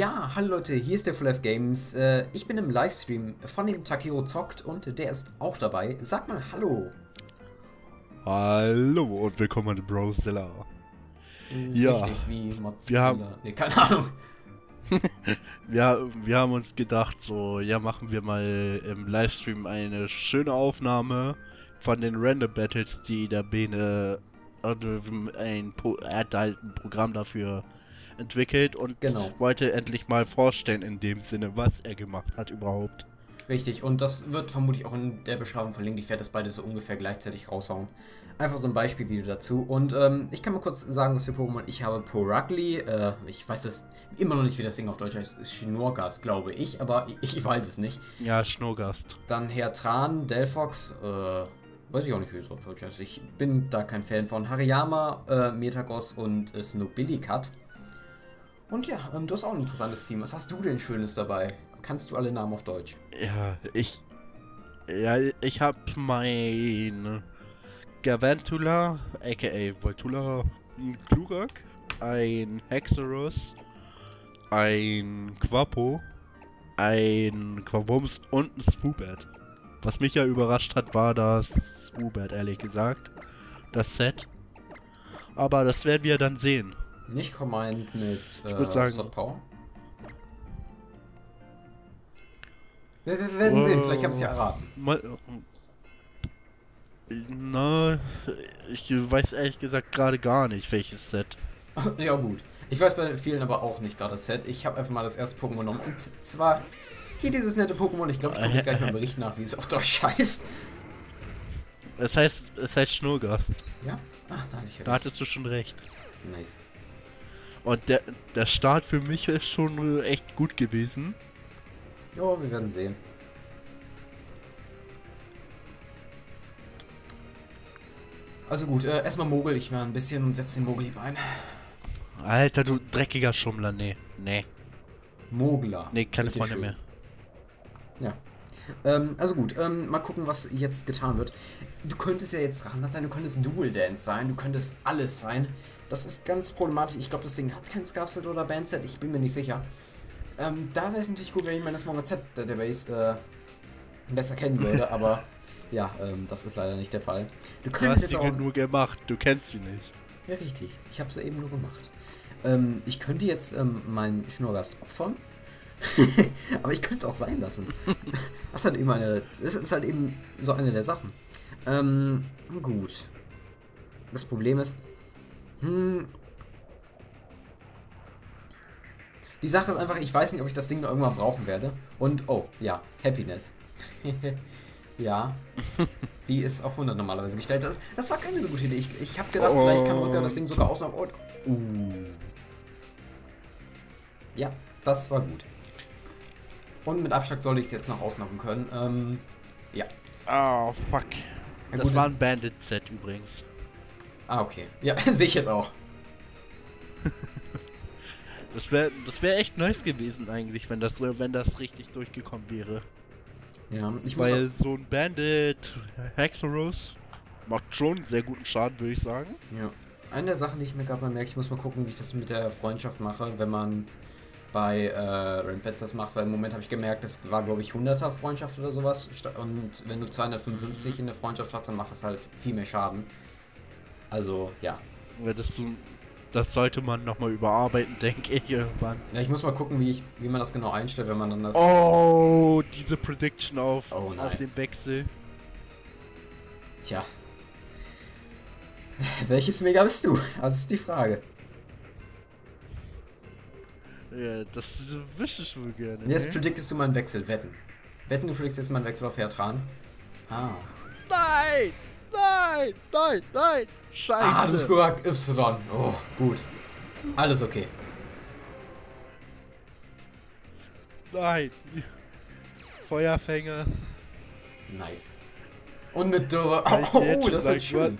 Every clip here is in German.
Ja, hallo Leute, hier ist der Full F Games. Äh, ich bin im Livestream von dem Takiro zockt und der ist auch dabei. Sag mal Hallo. Hallo und willkommen an Brozilla. Ja, Richtig, wie Mozilla. Wir haben... Nee, keine Ahnung. wir, wir haben uns gedacht, so, ja, machen wir mal im Livestream eine schöne Aufnahme von den Random Battles, die der Bene ein, er hat halt ein Programm dafür entwickelt und genau. wollte endlich mal vorstellen in dem Sinne, was er gemacht hat überhaupt. Richtig, und das wird vermutlich auch in der Beschreibung verlinkt. Ich werde das beide so ungefähr gleichzeitig raushauen. Einfach so ein Beispielvideo dazu. Und ähm, ich kann mal kurz sagen, was für Pokémon ich habe. Porugly, äh, ich weiß das immer noch nicht, wie das Ding auf Deutsch heißt. Schnurgast, glaube ich, aber ich, ich, weiß es nicht. Ja, Schnurgast. Dann Herr Tran, Delphox, äh, weiß ich auch nicht, wie es auf Deutsch heißt. Ich bin da kein Fan von. Hariyama, äh, Metagos und äh, Snobillicat. Und ja, ähm, du hast auch ein interessantes Team. Was hast du denn Schönes dabei? Kannst du alle Namen auf Deutsch? Ja, ich. Ja, ich hab mein Gavantula, aka Voltula Glurak, ein Hexerus, ein Quapo, ein Quabums und ein Spoobert. Was mich ja überrascht hat, war das Spoobert, ehrlich gesagt. Das Set. Aber das werden wir dann sehen. Nicht gemeint mit äh, sagen, Slot Power. Wir, wir werden uh, sehen, vielleicht haben sie ja erraten. Mal, na, ich weiß ehrlich gesagt gerade gar nicht, welches Set. ja gut. Ich weiß bei vielen aber auch nicht gerade das Set. Ich habe einfach mal das erste Pokémon genommen. Und zwar hier dieses nette Pokémon. Ich glaube, ich gucke jetzt gleich mal Bericht nach, wie es auf Deutsch heißt. Es heißt, es heißt Schnurgast. Ja? Ach, da hatte ich ja Da hattest du schon recht. Nice. Und der, der Start für mich ist schon echt gut gewesen. Ja, wir werden sehen. Also gut, äh, erstmal Mogel ich mal ein bisschen und setze den Mogel lieber ein. Alter, du dreckiger Schummler, nee, nee. Mogler. Nee, keine Freunde mehr. Ja. Ähm, also gut, ähm, mal gucken, was jetzt getan wird. Du könntest ja jetzt Randart sein, du könntest Dual Dance sein, du könntest alles sein. Das ist ganz problematisch. Ich glaube, das Ding hat kein Scarset oder Bandset, ich bin mir nicht sicher. Ähm, da wäre es natürlich gut, wenn ich meine Small Z Database äh, besser kennen würde, aber ja, ähm, das ist leider nicht der Fall. Du, du hast jetzt auch nur gemacht, du kennst sie nicht. Ja, richtig. Ich habe sie eben nur gemacht. Ähm, ich könnte jetzt ähm, meinen Schnurgast opfern. aber ich könnte es auch sein lassen. das, ist halt eben eine, das ist halt eben so eine der Sachen. Ähm, gut. Das Problem ist, hm. Die Sache ist einfach, ich weiß nicht, ob ich das Ding noch irgendwann brauchen werde. Und, oh, ja, Happiness. ja. Die ist auf 100 normalerweise gestellt. Das, das war keine so gute Idee. Ich, ich habe gedacht, oh. vielleicht kann Rücker das Ding sogar ausmachen. Und, uh. Ja, das war gut. Und mit Abschlag soll ich es jetzt noch ausmachen können. Ähm, ja. Oh, fuck. Ja, das war ein Bandit-Set übrigens. Ah, okay. Ja, sehe ich jetzt auch. das wäre das wär echt nice gewesen eigentlich, wenn das, wenn das richtig durchgekommen wäre. Ja, ich Weil so ein Bandit Hexeros macht schon sehr guten Schaden, würde ich sagen. Ja. Eine der Sachen, die ich mir gerade mal merke, ich muss mal gucken, wie ich das mit der Freundschaft mache, wenn man bei äh, Rampets das macht, weil im Moment habe ich gemerkt, das war glaube ich 100er Freundschaft oder sowas und wenn du 255 in der Freundschaft hast, dann macht das halt viel mehr Schaden. Also, ja. Das, das sollte man nochmal überarbeiten, denke ich, irgendwann. Ja, ich muss mal gucken, wie, ich, wie man das genau einstellt, wenn man dann das... Oh, diese Prediction auf, oh, auf den Wechsel. Tja. Welches Mega bist du? Das ist die Frage. Ja, das wüsstest du gerne. Jetzt ne? prediktest du meinen Wechsel, wetten. Wetten, du prediktest jetzt meinen Wechsel auf Hertran. Ah. Nein! Nein! Nein! Nein! Scheiße. Ah, du hast gesagt Y. Oh, gut. Alles okay. Nein. Feuerfänger. Nice. Und mit Dürre. Oh, oh, das wird schön.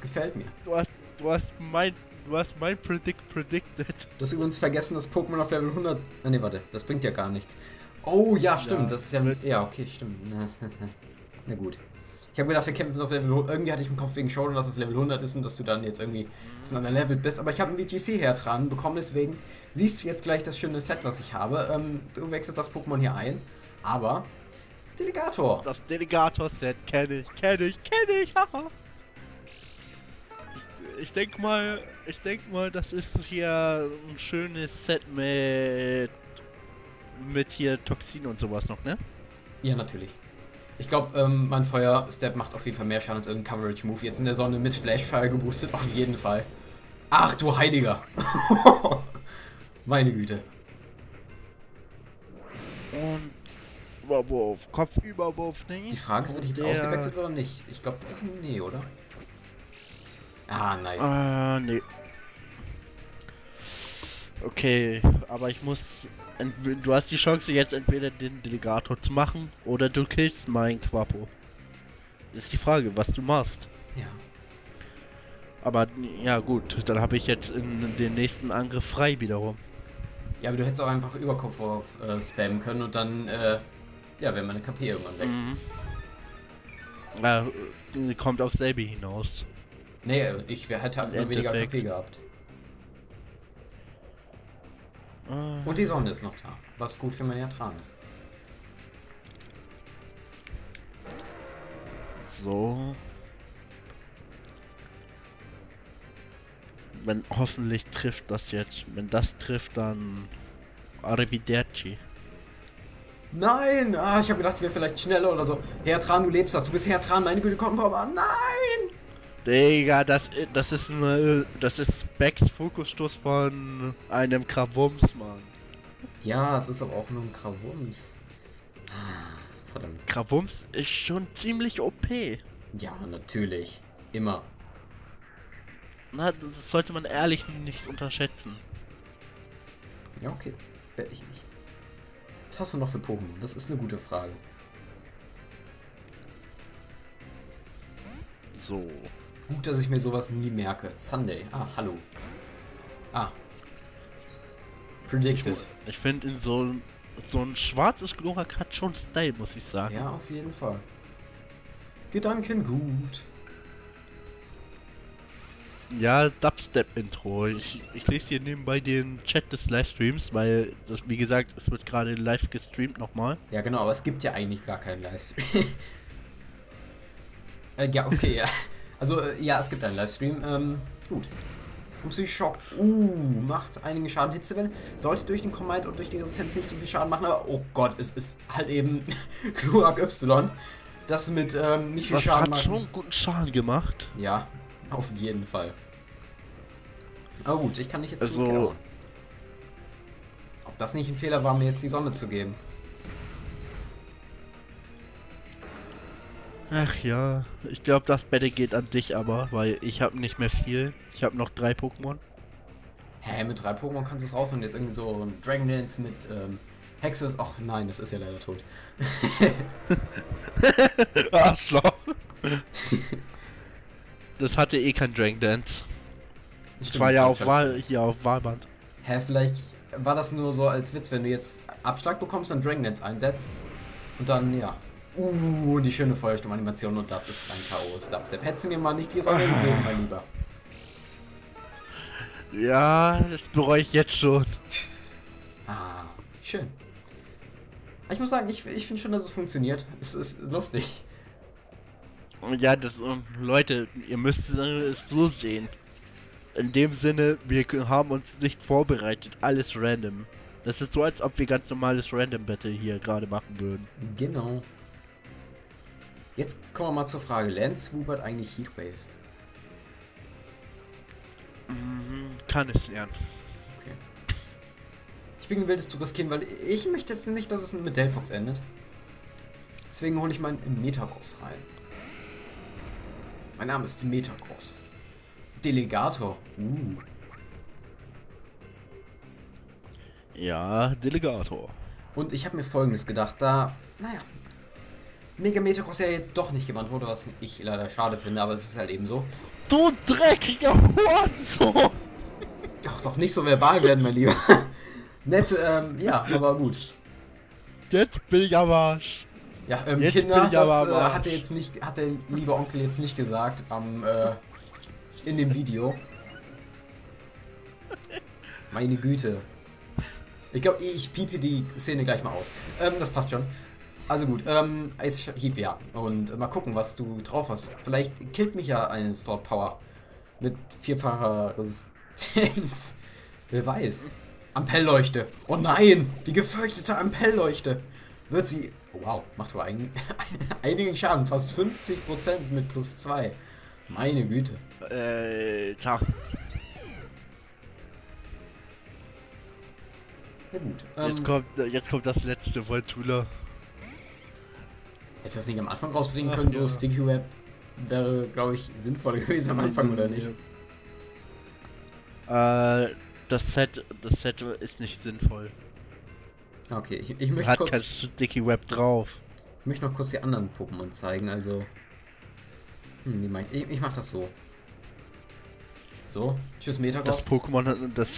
Gefällt mir. Du hast, du hast mein, du hast mein Predict predicted. Du hast übrigens vergessen, dass Pokémon auf Level 100. Ah, ne, warte, das bringt ja gar nichts. Oh, ja, stimmt. Ja, das ist ja. Ja, okay, stimmt. Na gut. Ich habe gedacht, wir kämpfen auf Level 100. Irgendwie hatte ich im Kopf wegen Showdown, dass es Level 100 ist und dass du dann jetzt irgendwie ein Level bist. Aber ich habe einen VGC-Herd dran bekommen, deswegen siehst du jetzt gleich das schöne Set, was ich habe. Ähm, du wechselst das Pokémon hier ein. Aber Delegator. Das Delegator-Set kenne ich, kenne ich, kenne ich, haha. Ich denk mal, ich denk mal, das ist hier ein schönes Set mit mit hier Toxin und sowas noch, ne? Ja, natürlich. Ich glaube, ähm, mein Feuer-Step macht auf jeden Fall mehr Schaden als irgendein Coverage-Move. Jetzt in der Sonne mit Flashfire geboostet, auf jeden Fall. Ach du Heiliger! Meine Güte. Und Überwurf, Kopfüberwurf, ne? Die Frage ist, wird ich jetzt ausgewechselt oder nicht? Ich glaube, das ist ein Nee, oder? Ah, nice. Ah, nee. Okay, aber ich muss. Du hast die Chance jetzt entweder den Delegator zu machen oder du killst meinen Quapo. Ist die Frage, was du machst. Ja. Aber ja gut, dann habe ich jetzt in den nächsten Angriff frei wiederum. Ja, aber du hättest auch einfach Überkopf auf äh, spammen können und dann äh, ja, wäre meine KP irgendwann weg. Mhm. Ja, kommt auf selbe hinaus. Nee, ich hätte einfach nur weniger KP gehabt. Ah. Und die Sonne ist noch da, was gut für meinen Ertrag ist. So. Wenn hoffentlich trifft das jetzt. Wenn das trifft, dann Arrivederci. Nein! Ah, ich habe gedacht, ich wäre vielleicht schneller oder so. Hertran, du lebst das. Du bist Hertran, meine Güte, komm, komm, nein! Digga, das, das ist eine, das ist Becks Fokusstoß von einem Krawums, Mann. Ja, es ist aber auch nur ein Krawums. Ah, verdammt. Krawums ist schon ziemlich OP. Ja, natürlich. Immer. Na, das sollte man ehrlich nicht unterschätzen. Ja, okay. Werde ich nicht. Was hast du noch für Pokémon? Das ist eine gute Frage. So. Gut, dass ich mir sowas nie merke. Sunday. Ah, hallo. Ah. Predicted. Ich, ich finde in so, so ein schwarzes Glurak hat schon Style, muss ich sagen. Ja, auf jeden Fall. Gedanken gut. Ja, Dubstep-Intro. Ich, ich lese hier nebenbei den Chat des Livestreams, weil, das, wie gesagt, es wird gerade live gestreamt nochmal. Ja, genau, aber es gibt ja eigentlich gar keinen Livestream. äh, ja, okay, ja. Also, äh, ja, es gibt einen Livestream. Ähm, gut. Psychoschock. Uh, macht einigen Schaden. Hitzewelle sollte durch den Command und durch die Resistenz nicht so viel Schaden machen, aber oh Gott, es ist halt eben Glurak Y. Das mit ähm, nicht viel Was Schaden hat machen. schon guten Schaden gemacht. Ja, auf jeden Fall. Aber gut, ich kann nicht jetzt also, zurückgehen. Ob das nicht ein Fehler war, mir jetzt die Sonne zu geben. Ach ja, ich glaube, das Battle geht an dich aber, weil ich habe nicht mehr viel. Ich habe noch drei Pokémon. Hä, mit drei Pokémon kannst du es raus und jetzt irgendwie so ein Dragon Dance mit ähm, Hexus. Ach nein, das ist ja leider tot. Arschloch. das hatte eh kein Dragon Dance. Das war ja auf, Wahl, hier auf Wahlband. Hä, vielleicht war das nur so als Witz, wenn du jetzt Abschlag bekommst, dann Dragon Dance einsetzt. Und dann, ja. Uh, die schöne Feuersturm-Animation und das ist ein Chaos. Dubstep. Hättest du mir mal nicht die Sonne ah. gegeben, mein Lieber. Ja, das bereue ich jetzt schon. ah, schön. Ich muss sagen, ich, ich finde schon, dass es funktioniert. Es ist lustig. Ja, das, Leute, ihr müsst es so sehen. In dem Sinne, wir haben uns nicht vorbereitet, alles random. Das ist so, als ob wir ganz normales Random Battle hier gerade machen würden. Genau. Jetzt kommen wir mal zur Frage, Lance Wubert eigentlich Heatwave? Mhm, kann es lernen. Okay. Ich bin gewillt, es zu riskieren, weil ich möchte jetzt nicht, dass es mit Delphox endet. Deswegen hole ich meinen Metacross rein. Mein Name ist Metacross. Delegator. Uh. Ja, Delegator. Und ich habe mir folgendes gedacht, da, naja, Mega Metacross ja jetzt doch nicht gewandt wurde, was ich leider schade finde, aber es ist halt eben so. Du dreckiger Hurensohn! Doch, doch nicht so verbal werden, mein Lieber. Nett, ähm, ja, aber gut. Jetzt bin ich am Arsch. Ja, ähm, Jetzt Kinder, das äh, hat er jetzt nicht, hat der liebe Onkel jetzt nicht gesagt am, äh, in dem Video. Meine Güte. Ich glaube, ich piepe die Szene gleich mal aus. Ähm, das passt schon. Also gut, ähm, Ice Hieb, ja. Und äh, mal gucken, was du drauf hast. Vielleicht killt mich ja eine Stored Power. Mit vierfacher Resistenz. Wer weiß. Ampellleuchte. Oh nein! Die gefürchtete Ampellleuchte. Wird sie. Oh, wow, macht aber ein, einigen Schaden. Fast 50% mit plus 2. Meine Güte. Äh, tja. Ja gut. Jetzt Ähm, kommt, jetzt kommt das letzte Voltula. Hättest du das nicht am Anfang rausbringen Ach, können? So ja. Sticky Web wäre, glaube ich, sinnvoller gewesen am Anfang, oder nicht? Äh, das Set, das Set ist nicht sinnvoll. Okay, ich, ich möchte Hat kurz. kein Sticky Web drauf. Ich möchte noch kurz die anderen Pokémon zeigen, also. Hm, wie meint. Ich, ich mach das so. So, tschüss Das Metagross. Pokémon, hat- das,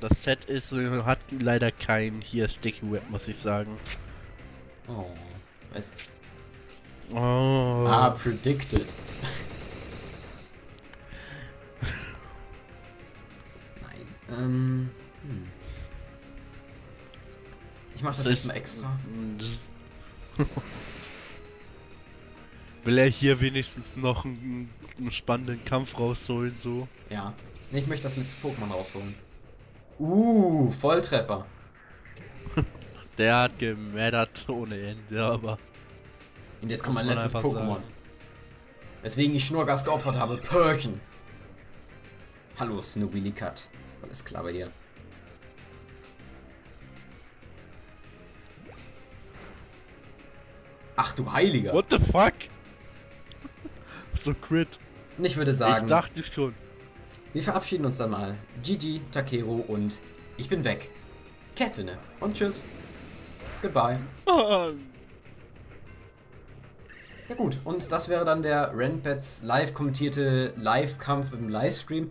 das Set ist, hat leider kein hier Sticky Web, muss ich sagen. Oh, was? Oh. Ah, predicted. Nein, ähm. Hm. Ich mach das jetzt mal extra. Das- Will er hier wenigstens noch einen, einen spannenden Kampf rausholen, so? Ja. Ich möchte das letzte Pokémon rausholen. Uh, Volltreffer. Der hat gemädert ohne Ende, aber. Und jetzt kommt mein letztes Pokémon. Weswegen ich Schnurgas geopfert habe. Perchen. Hallo, Snoobily Cut. Alles klar bei dir. Ach du Heiliger. What the fuck? so crit. Ich würde Ich sagen, dachte schon. wir verabschieden uns dann mal. Gigi, Takero und ich bin weg. Catwinne. Und tschüss. Goodbye. Ja gut, und das wäre dann der Randbets live kommentierte Live-Kampf im Livestream.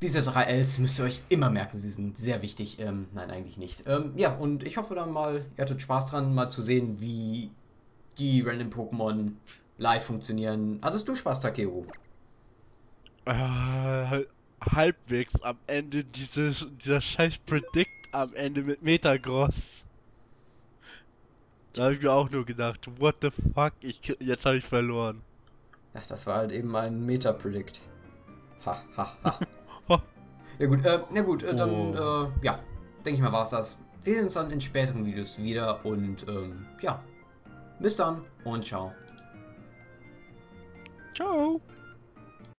Diese drei Ls müsst ihr euch immer merken, sie sind sehr wichtig. Ähm, nein, eigentlich nicht. Ähm, ja, und ich hoffe dann mal, ihr hattet Spaß dran, mal zu sehen, wie die Random Pokémon live funktionieren. Hattest du Spaß, Takeru? Äh, halbwegs am Ende dieses, dieser scheiß Predict am Ende mit Metagross. Da habe ich mir auch nur gedacht, what the fuck, ich, jetzt habe ich verloren. Ja, das war halt eben ein Meta-Predict. Ha, ha, ha. Ja gut, äh, ja gut, äh, dann, Oh. äh, ja, denke ich mal, war's das. Wir sehen uns dann in späteren Videos wieder und, ähm, ja. Bis dann und ciao. Ciao.